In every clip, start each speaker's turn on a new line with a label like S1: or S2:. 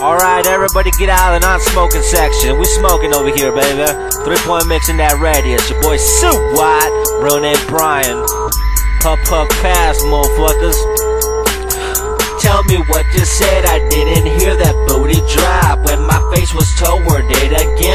S1: Alright, everybody get out of the non-smoking section. We smoking over here, baby. Three point mix in that radius. Your boy Sue White, real name Brian. Puff puff pass, motherfuckers. Tell me what you said, I didn't hear that booty drop when my face was toward it again.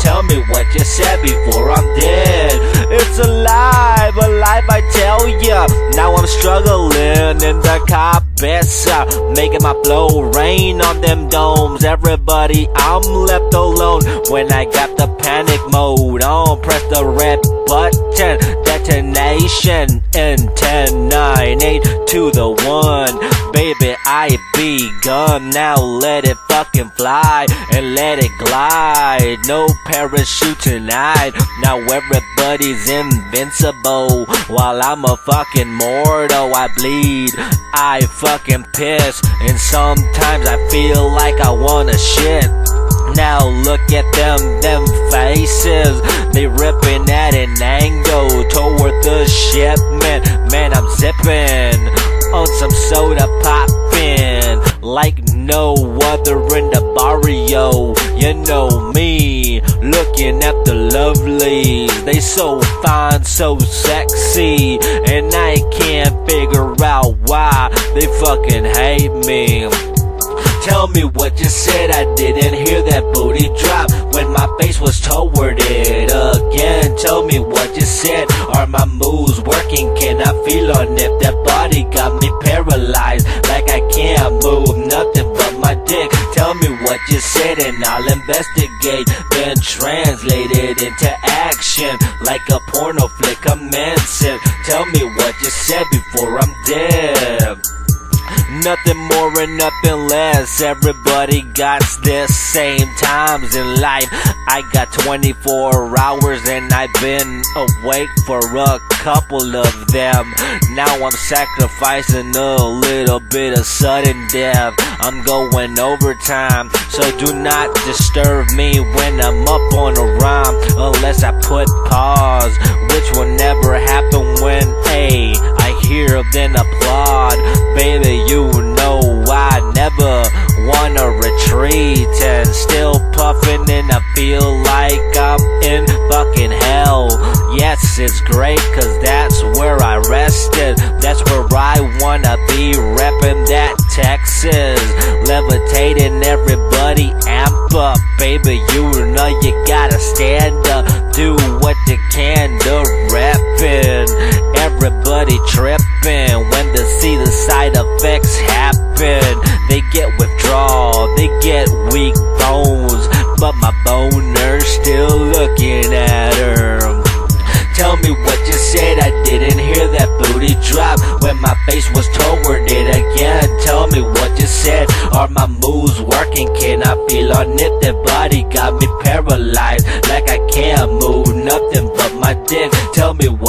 S1: Tell me what you said before I'm dead. It's alive, alive, I tell ya. Now I'm struggling in the carpets, uh, making my flow rain on them domes. Everybody, I'm left alone when I got the panic mode on. Press the red button, detonation in 10, 9, 8 to the 1. Baby, I begun, now let it fucking fly and let it glide. No parachute tonight, now everybody's invincible. While I'm a fucking mortal, I bleed, I fucking piss, and sometimes I feel like I wanna shit. Now look at them, them faces. They ripping at an angle toward the shipment. Man, I'm zipping on some soda poppin' like no other in the barrio. You know me, looking at the lovelies. They so fine, so sexy, and I can't figure out why they fucking hate me. Tell me what you said, I didn't hear that booty drop when my face was toward it again. Tell me what you said, are my moves you said and I'll investigate, then translate it into action like a porno flick commencing. Tell me what you said before I'm dead. Nothing more and nothing less. Everybody got the same times in life. I got 24 hours and I've been awake for a couple of them. Now I'm sacrificing a little bit of sudden death. I'm going overtime, so do not disturb me when I'm up on a rhyme unless I put pause, which will never happen when A, I hear then applaud. Baby, you know I never wanna retreat and still puffing and I feel like I'm in fucking hell. Yes, it's great cause that's where I rested. That's where I wanna be repping that Texas. Levitating everybody amp up. Baby, you know you gotta stand up. Everybody tripping when they see the side effects happen. They get withdrawal, they get weak bones, but my boner's still looking at her. Tell me what you said, I didn't hear that booty drop when my face was toward it again. Tell me what you said, are my moves working? Can I feel on it? That body got me paralyzed, like I can't move nothing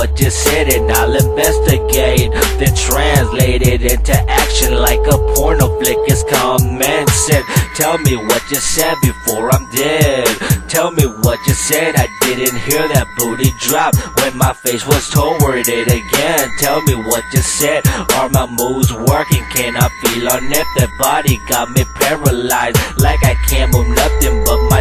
S1: what you said and I'll investigate, then translate it into action like a porno flick is commencing. Tell me what you said before I'm dead. Tell me what you said, I didn't hear that booty drop when my face was toward it again. Tell me what you said, are my moves working? Can I feel on it? That body got me paralyzed, like I can't move nothing but my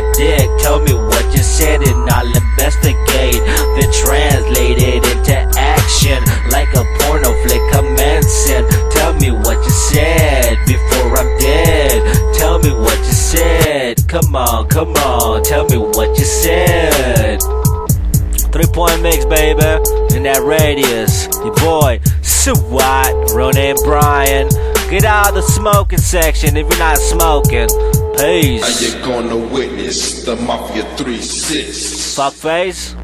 S1: mix, baby. In that radius. Your boy, Swat, real name Brian. Get out of the smoking section if you're not smoking. Peace.
S2: Are you gonna witness the Mafia 3 6?
S1: Fuck face.